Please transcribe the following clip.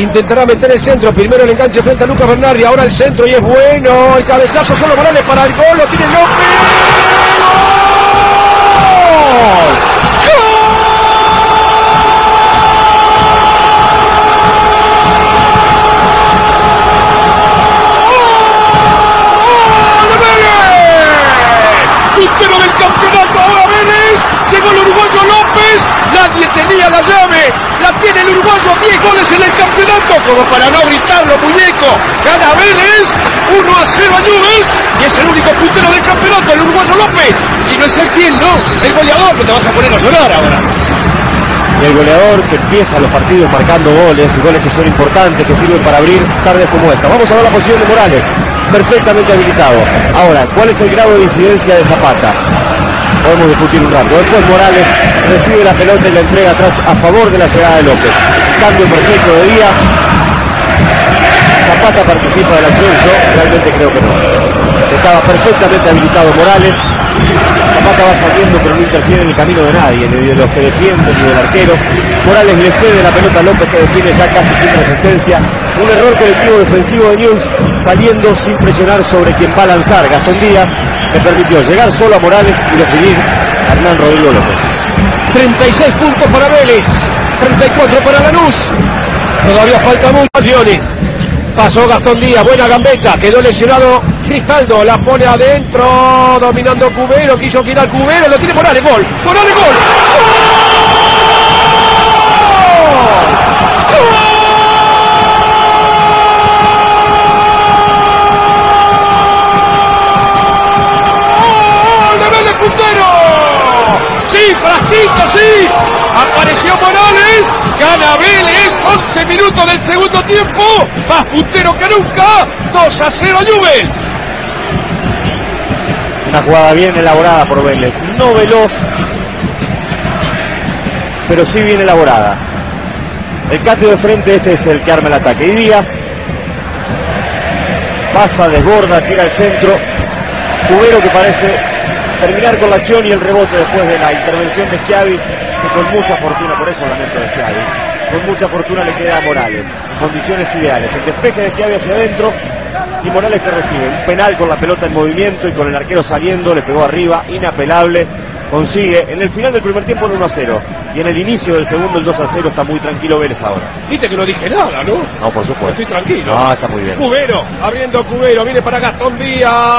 Intentará meter el centro. Primero el enganche frente a Lucas Bernardi. Ahora el centro y es bueno. El cabezazo solo Morales para el gol. Lo tiene López. ¡Gol! Como para no gritarlo, muñeco. Gana Vélez. 1 a 0 a Newell's. Y es el único puntero del campeonato, el uruguayo López. Si no es el quien, no. El goleador que te vas a poner a llorar ahora. Y el goleador que empieza los partidos marcando goles, goles que son importantes, que sirven para abrir tardes como esta. Vamos a ver la posición de Morales, perfectamente habilitado. Ahora, ¿cuál es el grado de incidencia de Zapata? Podemos discutir un rato. Después Morales recibe la pelota y la entrega atrás a favor de la llegada de López. Cambio perfecto de día. Zapata participa del ascenso, realmente creo que no. Estaba perfectamente habilitado Morales. Zapata va saliendo pero no interfiere en el camino de nadie, ni de los que defienden ni del arquero. Morales le cede la pelota a López que define ya casi sin resistencia. Un error colectivo defensivo de News saliendo sin presionar sobre quien va a lanzar. Gastón Díaz le permitió llegar solo a Morales y definir a Hernán Rodrigo López. 36 puntos para Vélez, 34 para Lanús. Todavía falta mucho. Pasó Gastón Díaz, buena gambeta, quedó lesionado Cristaldo, la pone adentro, dominando Cubero, quiso quitar Cubero, lo tiene Morales, gol, Morales, gol. Sí. Apareció Morales, gana Vélez, 11 minutos del segundo tiempo, más puntero que nunca, 2 a 0 Newell's. Una jugada bien elaborada por Vélez, no veloz, pero sí bien elaborada. El cambio de frente este es el que arma el ataque. Y Díaz pasa, desborda, tira al centro. Cubero que parece terminar con la acción y el rebote después de la intervención de Schiavi, que con mucha fortuna, por eso lamento de Schiavi, con mucha fortuna le queda a Morales, en condiciones ideales. El despeje de Schiavi hacia adentro y Morales que recibe un penal con la pelota en movimiento y con el arquero saliendo, le pegó arriba, inapelable, consigue en el final del primer tiempo el 1 a 0 y en el inicio del segundo el 2 a 0 está muy tranquilo Vélez ahora. Viste que no dije nada, ¿no? No, por supuesto. Estoy tranquilo. No, está muy bien. Cubero, abriendo Cubero, viene para Gastón Díaz.